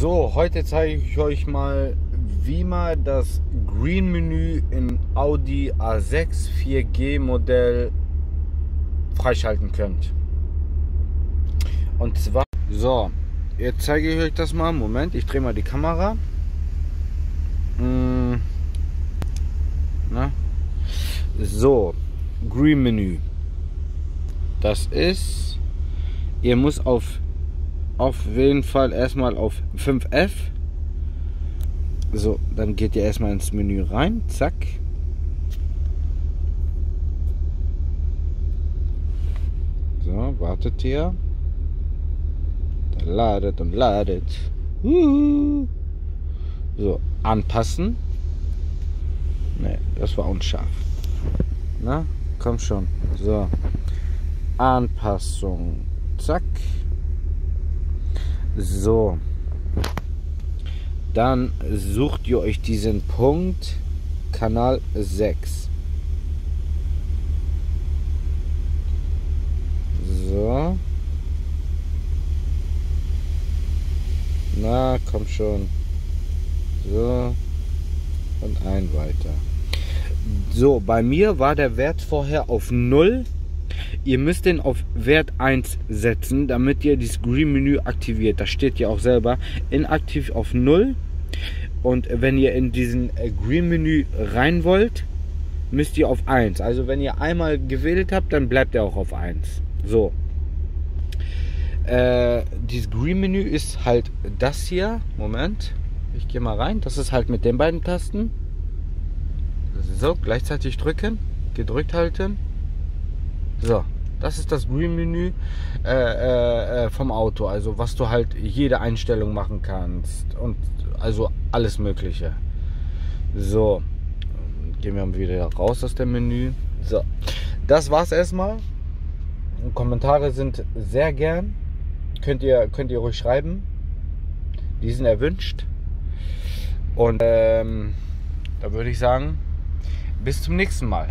So, heute zeige ich euch mal, wie man das Green Menü in Audi A6 4G Modell freischalten könnt. Und zwar, so, jetzt zeige ich euch das mal. Moment, ich drehe mal die Kamera. Hm, na? So, Green Menü. Das ist, ihr muss auf auf jeden Fall erstmal auf 5F. So, dann geht ihr erstmal ins Menü rein. Zack. So, wartet ihr. Der ladet und ladet. So, anpassen. Ne, das war unscharf. Na, komm schon. So. Anpassung. Zack. So. Dann sucht ihr euch diesen Punkt Kanal 6. So. Na, komm schon. So. Und ein weiter. So, bei mir war der Wert vorher auf 0 Ihr müsst den auf Wert 1 setzen, damit ihr das Green Menü aktiviert. Das steht ja auch selber. Inaktiv auf 0. Und wenn ihr in diesen äh, Green Menü rein wollt, müsst ihr auf 1. Also wenn ihr einmal gewählt habt, dann bleibt er auch auf 1. So. Äh, dieses Green Menü ist halt das hier. Moment. Ich gehe mal rein. Das ist halt mit den beiden Tasten. So, gleichzeitig drücken. Gedrückt halten. So, das ist das Green-Menü äh, äh, äh, vom Auto. Also was du halt jede Einstellung machen kannst. Und also alles Mögliche. So, gehen wir wieder raus aus dem Menü. So, das war's erstmal. Kommentare sind sehr gern. Könnt ihr, könnt ihr ruhig schreiben. Die sind erwünscht. Und ähm, da würde ich sagen, bis zum nächsten Mal.